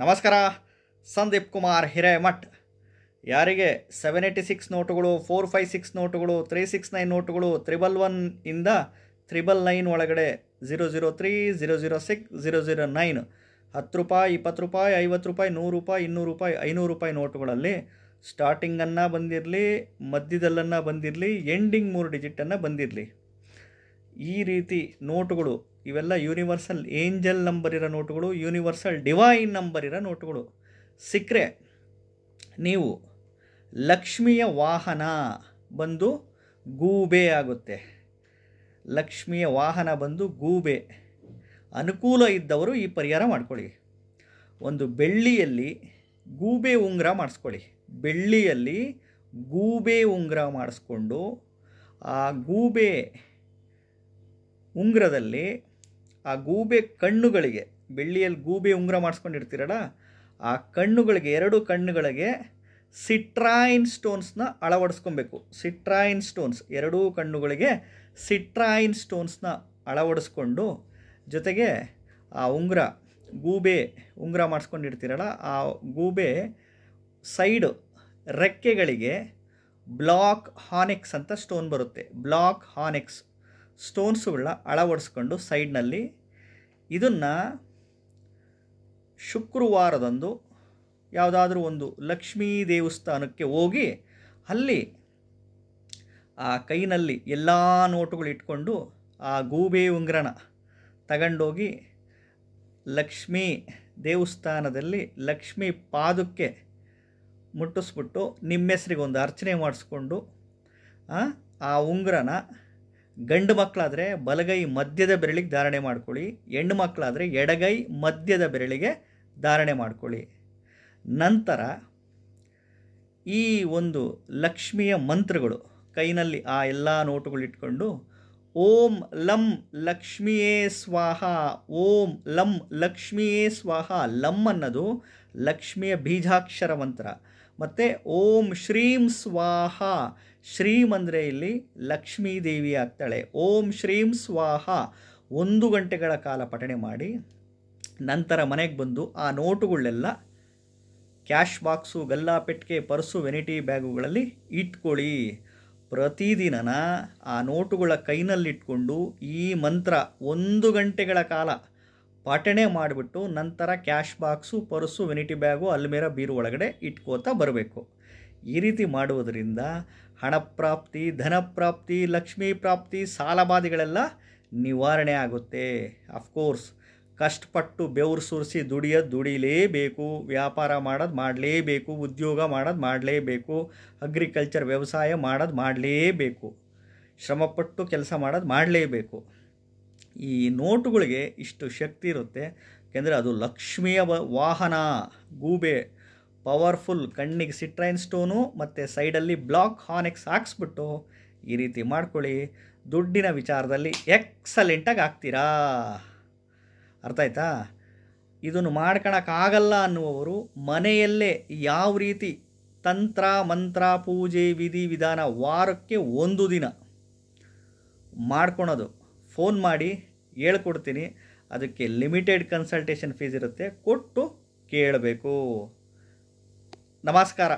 ನಮಸ್ಕಾರ, ಸಂದೀಪ್ ಕುಮಾರ್ ಹಿರೇಮಠ್. ಯಾರಿಗೆ seven eighty six ನೋಟುಗಳು ಫೋರ್ ಫೈವ್ ಸಿಕ್ಸ್ ನೋಟುಗಳು ತ್ರೀ ಸಿಕ್ಸ್ ನೈನ್ ನೋಟುಗಳು ತ್ರಿಬಲ್ ಒನ್ ಇಂದ ತ್ರಿಬಲ್ ನೈನ್ ಒಳಗಡೆ zero zero three zero zero six zero zero nine ಹತ್ತು ರೂಪಾಯಿ, ಇಪ್ಪತ್ತು ರೂಪಾಯಿ, ಐವತ್ತು ರೂಪಾಯಿ, ನೂರು ರೂಪಾಯಿ, ಇನ್ನೂರು ರೂಪಾಯಿ, ಐನೂರು ರೂಪಾಯಿ ನೋಟುಗಳಲ್ಲಿ ಸ್ಟಾರ್ಟಿಂಗನ್ನು ಬಂದಿರಲಿ, ಮಧ್ಯದಲ್ಲನ್ನು ಬಂದಿರಲಿ ಎಂಡಿಂಗ್ ಮೂರು ಡಿಜಿಟನ್ನು ಬಂದಿರಲಿ. ಈ ರೀತಿ ನೋಟುಗಳು, ಇವೆಲ್ಲ ಯೂನಿವರ್ಸಲ್ ಏಂಜಲ್ ನಂಬರ್ ಇರೋ ನೋಟುಗಳು ಯೂನಿವರ್ಸಲ್ ಡಿವೈನ್ ನಂಬರ್ ಇರೋ ನೋಟುಗಳು. ಸಿಕ್ಕರೆ, ನೀವು ಲಕ್ಷ್ಮಿಯ ವಾಹನ ಬಂದು ಗೂಬೆ ಆಗುತ್ತೆ. ಲಕ್ಷ್ಮಿಯ ವಾಹನ ಬಂದು ಗೂಬೆ. ಅನುಕೂಲ ಇದ್ದವರು ಈ ಪರಿಹಾರ ಮಾಡ್ಕೊಳ್ಳಿ. ಒಂದು ಬೆಳ್ಳಿಯಲ್ಲಿ ಗೂಬೆ ಉಂಗುರ ಮಾಡಿಸ್ಕೊಳ್ಳಿ. ಬೆಳ್ಳಿಯಲ್ಲಿ ಗೂಬೆ ಉಂಗುರ ಮಾಡಿಸ್ಕೊಂಡು ಆ ಗೂಬೆ ಉಂಗುರದಲ್ಲಿ ಆ ಗೂಬೆ ಕಣ್ಣುಗಳಿಗೆ, ಬೆಳ್ಳಿಯಲ್ಲಿ ಗೂಬೆ ಉಂಗುರ ಮಾಡಿಸ್ಕೊಂಡಿರ್ತೀರಲ್ಲ, ಆ ಕಣ್ಣುಗಳಿಗೆ, ಎರಡು ಕಣ್ಣುಗಳಿಗೆ ಸಿಟ್ರಾಯಿನ್ ಸ್ಟೋನ್ಸ್ನ ಅಳವಡಿಸ್ಕೊಬೇಕು. ಸಿಟ್ರಾಯಿನ್ ಸ್ಟೋನ್ಸ್ ಎರಡೂ ಕಣ್ಣುಗಳಿಗೆ ಸಿಟ್ರಾಯಿನ್ ಸ್ಟೋನ್ಸ್ನ ಅಳವಡಿಸ್ಕೊಂಡು ಜೊತೆಗೆ ಆ ಉಂಗುರ, ಗೂಬೆ ಉಂಗುರ ಮಾಡಿಸ್ಕೊಂಡಿರ್ತೀರಲ್ಲ, ಆ ಗೂಬೆ ಸೈಡ್ ರೆಕ್ಕೆಗಳಿಗೆ ಬ್ಲಾಕ್ ಹಾನೆಕ್ಸ್ ಅಂತ ಸ್ಟೋನ್ ಬರುತ್ತೆ. ಬ್ಲಾಕ್ ಹಾನೆಕ್ಸ್ ಸ್ಟೋನ್ಸುಗಳನ್ನ ಅಳವಡಿಸ್ಕೊಂಡು ಸೈಡ್ನಲ್ಲಿ ಇದನ್ನು ಶುಕ್ರವಾರದಂದು ಯಾವುದಾದ್ರೂ ಒಂದು ಲಕ್ಷ್ಮೀ ದೇವಸ್ಥಾನಕ್ಕೆ ಹೋಗಿ ಅಲ್ಲಿ ಆ ಕೈನಲ್ಲಿ ಎಲ್ಲ ನೋಟುಗಳು ಇಟ್ಕೊಂಡು ಆ ಗೂಬೆ ಉಂಗ್ರನ ತಗೊಂಡೋಗಿ ಲಕ್ಷ್ಮೀ ದೇವಸ್ಥಾನದಲ್ಲಿ ಲಕ್ಷ್ಮೀ ಪಾದಕ್ಕೆ ಮುಟ್ಟಿಸ್ಬಿಟ್ಟು ನಿಮ್ಮ ಹೆಸ್ರಿಗೊಂದು ಅರ್ಚನೆ ಮಾಡಿಸ್ಕೊಂಡು ಆ ಉಂಗುರನ ಗಂಡು ಮಕ್ಕಳಾದರೆ ಬಲಗೈ ಮಧ್ಯದ ಬೆರಳಿಗೆ ಧಾರಣೆ ಮಾಡ್ಕೊಳ್ಳಿ, ಹೆಣ್ಣು ಮಕ್ಕಳಾದರೆ ಎಡಗೈ ಮಧ್ಯದ ಬೆರಳಿಗೆ ಧಾರಣೆ ಮಾಡ್ಕೊಳ್ಳಿ. ನಂತರ ಈ ಒಂದು ಲಕ್ಷ್ಮಿಯ ಮಂತ್ರಗಳು, ಕೈನಲ್ಲಿ ಆ ಎಲ್ಲ ನೋಟುಗಳು ಇಟ್ಕೊಂಡು, ಓಂ ಲಂ ಲಕ್ಷ್ಮಿಯೇ ಸ್ವಾಹ, ಓಂ ಲಂ ಲಕ್ಷ್ಮಿಯೇ ಸ್ವಾಹ, ಲಂ ಅನ್ನೋದು ಲಕ್ಷ್ಮಿಯ ಬೀಜಾಕ್ಷರ ಮಂತ್ರ. ಮತ್ತು ಓಂ ಶ್ರೀಂ ಸ್ವಾಹ. ಶ್ರೀಂ ಅಂದರೆ ಇಲ್ಲಿ ಲಕ್ಷ್ಮೀ ದೇವಿ ಆಗ್ತಾಳೆ. ಓಂ ಶ್ರೀಂ ಸ್ವಾಹ. ಒಂದು ಗಂಟೆಗಳ ಕಾಲ ಪಠಣೆ ಮಾಡಿ, ನಂತರ ಮನೆಗೆ ಬಂದು ಆ ನೋಟುಗಳೆಲ್ಲ ಕ್ಯಾಶ್ ಬಾಕ್ಸು, ಗಲ್ಲಾ ಪೆಟ್ಟಿಗೆ, ಪರ್ಸು, ವೆನಿಟಿ ಬ್ಯಾಗುಗಳಲ್ಲಿ ಇಟ್ಕೊಳ್ಳಿ. ಪ್ರತಿದಿನ ಆ ನೋಟುಗಳ ಕೈನಲ್ಲಿಟ್ಕೊಂಡು ಈ ಮಂತ್ರ ಒಂದು ಗಂಟೆಗಳ ಕಾಲ ಪಠಣೆ ಮಾಡಿಬಿಟ್ಟು ನಂತರ cash box, purse, vanity bag, ಅಲ್ಮೇರ ಬೀರು ಒಳಗಡೆ ಇಟ್ಕೋತಾ ಬರಬೇಕು. ಈ ರೀತಿ ಮಾಡುವುದರಿಂದ ಹಣಪ್ರಾಪ್ತಿ ಧನಪ್ರಾಪ್ತಿ ಲಕ್ಷ್ಮೀ ಪ್ರಾಪ್ತಿ, ಸಾಲಬಾಧೆಗಳೆಲ್ಲ ನಿವಾರಣೆ ಆಗುತ್ತೆ. ಅಫ್ಕೋರ್ಸ್ ಕಷ್ಟಪಟ್ಟು ಬೆವರು ಸುರಿಸಿ ದುಡಿಯೋದು ದುಡಿಲೇಬೇಕು. ವ್ಯಾಪಾರ ಮಾಡೋದು ಮಾಡಲೇಬೇಕು. ಉದ್ಯೋಗ ಮಾಡೋದು ಮಾಡಲೇಬೇಕು. ಅಗ್ರಿಕಲ್ಚರ್ ವ್ಯವಸಾಯ ಮಾಡೋದು ಮಾಡಲೇಬೇಕು. ಶ್ರಮಪಟ್ಟು ಕೆಲಸ ಮಾಡೋದು ಮಾಡಲೇಬೇಕು. ಈ ನೋಟುಗಳಿಗೆ ಇಷ್ಟು ಶಕ್ತಿ ಇರುತ್ತೆ. ಯಾಕೆಂದರೆ ಅದು ಲಕ್ಷ್ಮಿಯ ವಾಹನ, ಗೂಬೆ, ಪವರ್ಫುಲ್ ಕಣ್ಣಿಗೆ ಸಿಟ್ರೈನ್ ಸ್ಟೋನು ಮತ್ತು ಸೈಡಲ್ಲಿ ಬ್ಲಾಕ್ ಹಾನೆಕ್ಸ್ ಹಾಕ್ಸ್ಬಿಟ್ಟು ಈ ರೀತಿ ಮಾಡ್ಕೊಳ್ಳಿ. ದುಡ್ಡಿನ ವಿಚಾರದಲ್ಲಿ ಎಕ್ಸಲೆಂಟಾಗಿ ಆಗ್ತೀರಾ ಅರ್ಥ ಆಯ್ತಾ? ಇದನ್ನು ಮಾಡ್ಕೊಳಕ್ಕಾಗಲ್ಲ ಅನ್ನುವವರು ಮನೆಯಲ್ಲೇ ಯಾವ ರೀತಿ ತಂತ್ರ, ಮಂತ್ರ, ಪೂಜೆ, ವಿಧಿ, ವಿಧಾನ ವಾರಕ್ಕೆ ಒಂದು ದಿನ ಮಾಡ್ಕೊಳೋದು. ಫೋನ್ ಮಾಡಿ ಹೇಳ್ಕೊಡ್ತೀನಿ. ಅದಕ್ಕೆ ಲಿಮಿಟೆಡ್ ಕನ್ಸಲ್ಟೇಷನ್ ಫೀಸ್ ಇರುತ್ತೆ. ಕೊಟ್ಟು ಕೇಳಬೇಕು. ನಮಸ್ಕಾರ.